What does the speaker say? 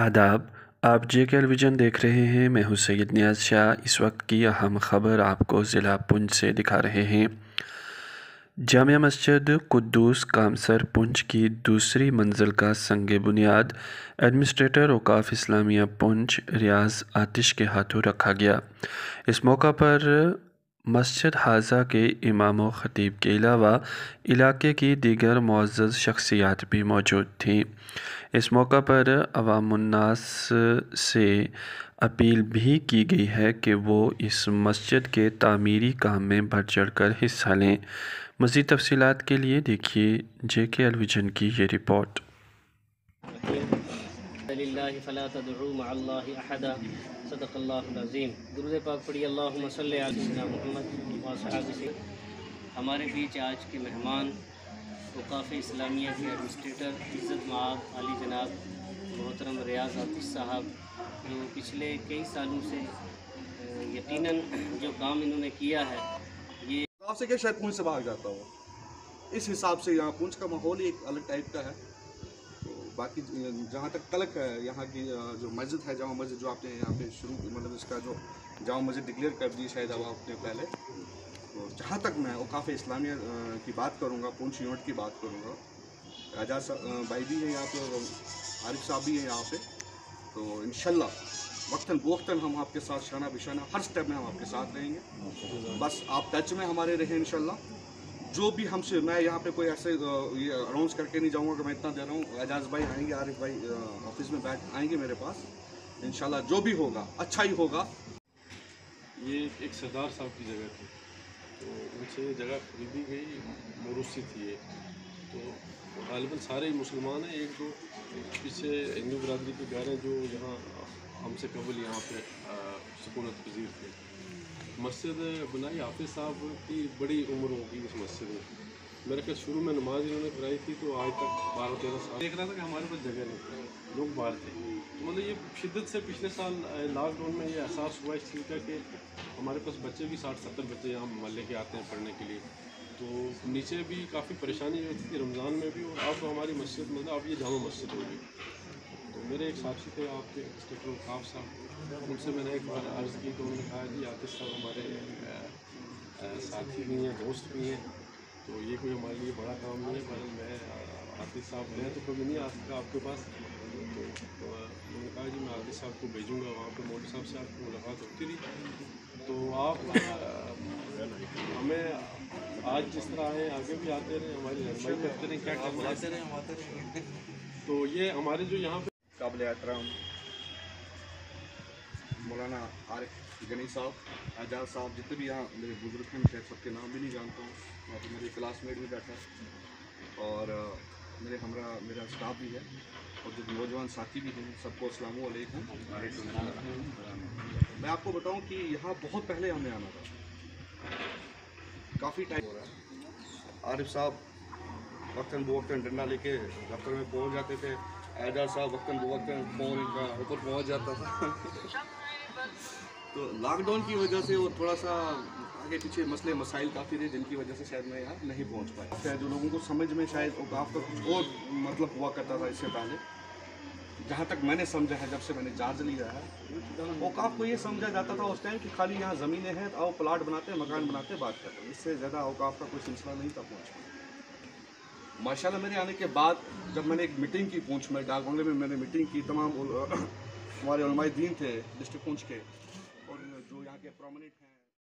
आदाब। आप जे के विजन देख रहे हैं, मैं हूँ सैयद नियाज शाह। इस वक्त की अहम ख़बर आपको ज़िला पुंछ से दिखा रहे हैं। जामिया मस्जिद कुद्दूस कामसर पुंछ की दूसरी मंजिल का संग बुनियाद। एडमिनिस्ट्रेटर औकाफ इस्लामिया पुंछ रियाज आतिश के हाथों रखा गया। इस मौका पर मस्जिद हाजा के इमाम ख़तीब के अलावा इलाके की दीगर मुआज़ शख्सियात भी मौजूद थीं। इस मौका पर अवामनास से अपील भी की गई है कि वो इस मस्जिद के तामीरी काम में बढ़ चढ़ कर हिस्सा लें। मज़ीद तफसीत के लिए देखिए जे के एलविजन की ये रिपोर्ट। हमारे बीच आज के मेहमान, वकाफ़ इस्लामिया के एडमिनिस्ट्रेटर इज़्ज़त माब अली जनाब मोहतरम रियाज आतिश साहब, जो पिछले कई सालों से यकीनन जो काम इन्होंने किया है, ये आपसे क्या शायद पूंछ से भाग जाता हो? इस हिसाब से यहाँ पूंछ का माहौल ही एक अलग टाइप का है। बाकी जहाँ तक तलक है, यहाँ की जो मस्जिद है, जामा मस्जिद जो आपने यहाँ पे शुरू मतलब इसका जो जामा मस्जिद डिक्लेयर कर दी शायद अब आपने पहले। तो जहाँ तक मैं औकाफ़ इस्लामिया की बात करूँगा, पूंछ यूनिट की बात करूँगा। एजाज भाई भी हैं यहाँ पे आरिफ साहब भी हैं यहाँ पे। तो इन वक्ता वक्ता हम आपके साथ, शाना बिशाना, हर स्टेप में हम आपके साथ रहेंगे। बस आप टच में हमारे रहें इन जो भी हमसे, मैं यहाँ पे कोई ऐसे ये अनाउंस करके नहीं जाऊँगा कि मैं इतना दे रहा हूँ। एजाज भाई आएँगे, आरिफ भाई ऑफ़िस में बैठ, आएँगे मेरे पास। इन जो भी होगा अच्छा ही होगा। ये एक सरदार साहब की जगह थी। तो उनसे जगह खरीदी गई मरूसी थी ये। तो गालिबा सारे ही मुसलमान हैं, एक दो पीछे हिंदू बरदरी के घर हैं जो यहाँ हमसे कबल यहाँ पे सुकूनत पजीर थे। मस्जिद बनाई हाफिज़ साहब की बड़ी उम्र होगी इस मस्जिद में। मेरे ख्याल शुरू में नमाज़ इन्होंने कराई थी तो आज तक बारह तेरह साल। देख रहा था कि हमारे पास जगह नहीं थी लोग बाहर थे। तो मतलब ये शिद्दत से पिछले साल लॉकडाउन में ये एहसास हुआ इस चीज़ का कि हमारे पास बच्चे भी साठ सत्तर बच्चे यहाँ मोहल्ले के आते हैं पढ़ने के लिए। तो नीचे भी काफ़ी परेशानी होती थी रमज़ान में भी और अब तो हमारी मस्जिद मतलब अब ये जामा मस्जिद होगी। मेरे एक साथी थे आपके इंस्पेक्टर काफ साहब। उनसे मैंने एक बार अर्ज़ की तो उन्होंने कहा जी आतिश साहब हमारे साथी भी हैं दोस्त भी हैं। तो ये कोई हमारे लिए बड़ा काम नहीं है पर मैं आतिश साहब मैं तो कभी नहीं आ सकता आपके पास? तो, तो उन्होंने कहा जी मैं आतिश साहब को भेजूँगा वहाँ पर मोदी साहब से आपकी मुलाकात होती रही। तो आप हमें आज जिस तरह आए आगे भी आते रहे हमारी रहनमाई करते रहे क्या करना आते रहे। तो ये हमारे जो यहाँ पे काबिल एहतराम, मौलाना आरिफ गनी साहब, आज़ाद साहब जितने भी यहाँ मेरे बुज़ुर्ग हैं, मैं सबके नाम भी नहीं जानता हूँ। वहाँ पर मेरे क्लासमेट भी बैठा है और मेरे हमरा, मेरा स्टाफ भी है और जो नौजवान साथी भी हैं, सबको असलकुम मैं आपको बताऊँ कि यहाँ बहुत पहले हमें आना था। काफ़ी टाइम हो रहा है। आरिफ साहब वक्ता बवक्ता डंडा लेके दफ्तर में पहुँच जाते थे। एजाज साहब वक्ता बवक्ता फ़ोन का ऊपर पहुँच जाता था। तो लॉकडाउन की वजह से वो थोड़ा सा आगे पीछे मसले, मसाइल काफ़ी थे, जिनकी वजह से शायद मैं यहाँ नहीं पहुँच पाया। शायद जो लोगों को समझ में शायद औकाफ का कुछ और मतलब हुआ करता था इससे पहले। जहाँ तक मैंने समझा है, जब से मैंने चार्ज लिया है औकाफ को ये समझा जाता था उस टाइम कि खाली यहाँ ज़मीनें हैं तो आओ प्लाट बनाते हैं, मकान बनाते बात करते हैं। इससे ज़्यादा औकाफ का कोई सिलसिला नहीं था, पहुँच माशाल्लाह, मेरे आने के बाद जब मैंने एक मीटिंग की पूछ में, डाक बंगले में मैंने मीटिंग की, तमाम हमारे दीन थे, डिस्ट्रिक्ट पूछ के, और जो यहाँ के प्रोमिनेंट हैं